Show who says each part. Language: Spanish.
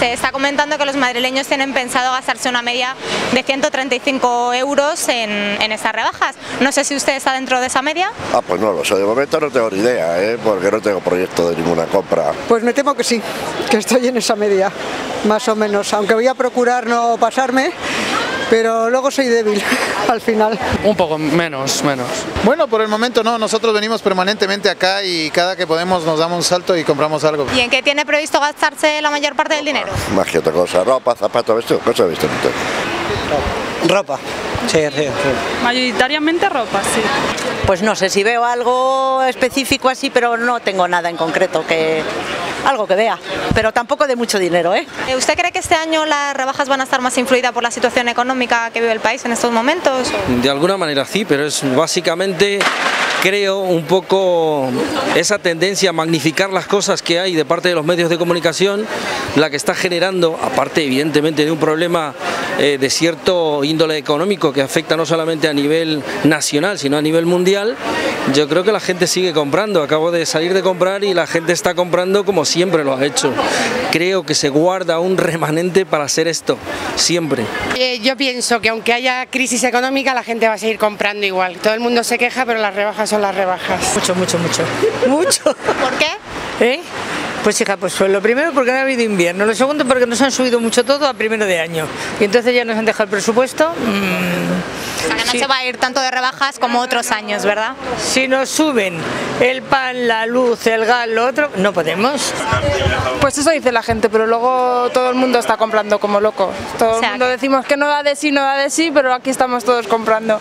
Speaker 1: se está comentando que los madrileños tienen pensado gastarse una media de 135 euros en, en estas rebajas. No sé si usted está dentro de esa media.
Speaker 2: Ah, pues no lo sé, de momento no tengo ni idea, ¿eh? porque no tengo proyecto de ninguna compra.
Speaker 3: Pues me temo que sí, que estoy en esa media, más o menos, aunque voy a procurar no pasarme, pero luego soy débil al final.
Speaker 4: Un poco menos, menos.
Speaker 5: Bueno, por el momento no, nosotros venimos permanentemente acá y cada que podemos nos damos un salto y compramos algo.
Speaker 1: ¿Y en qué tiene previsto gastarse la mayor parte del dinero?
Speaker 2: Más que otra cosa, ropa, zapatos, vestido, cosas de vestimenta.
Speaker 3: Ropa. Sí, sí, sí.
Speaker 6: Mayoritariamente ropa, sí.
Speaker 7: Pues no sé si veo algo específico así, pero no tengo nada en concreto que algo que vea, pero tampoco de mucho dinero, ¿eh?
Speaker 1: Eh, ¿Usted cree que este año las rebajas van a estar más influidas por la situación económica que vive el país en estos momentos?
Speaker 8: De alguna manera sí, pero es básicamente creo un poco esa tendencia a magnificar las cosas que hay de parte de los medios de comunicación, la que está generando, aparte evidentemente de un problema eh, de cierto índole económico que afecta no solamente a nivel nacional, sino a nivel mundial, yo creo que la gente sigue comprando. Acabo de salir de comprar y la gente está comprando como siempre lo ha hecho. Creo que se guarda un remanente para hacer esto, siempre.
Speaker 9: Eh, yo pienso que aunque haya crisis económica, la gente va a seguir comprando igual. Todo el mundo se queja, pero las rebajas son las rebajas.
Speaker 7: Mucho, mucho, mucho. Mucho.
Speaker 1: ¿Por qué?
Speaker 7: ¿Eh? Pues hija, pues lo primero porque no ha habido invierno, lo segundo porque nos han subido mucho todo a primero de año y entonces ya nos han dejado el presupuesto. mm,
Speaker 1: O sea, que no
Speaker 7: Sí.
Speaker 1: se va a ir tanto de rebajas como otros años, ¿verdad?
Speaker 7: si nos suben el pan, la luz, el gas, lo otro, no podemos.
Speaker 6: Pues eso dice la gente, pero luego todo el mundo está comprando como loco. Todo
Speaker 1: O sea
Speaker 6: el mundo decimos que no da de sí, no da de sí, pero aquí estamos todos comprando.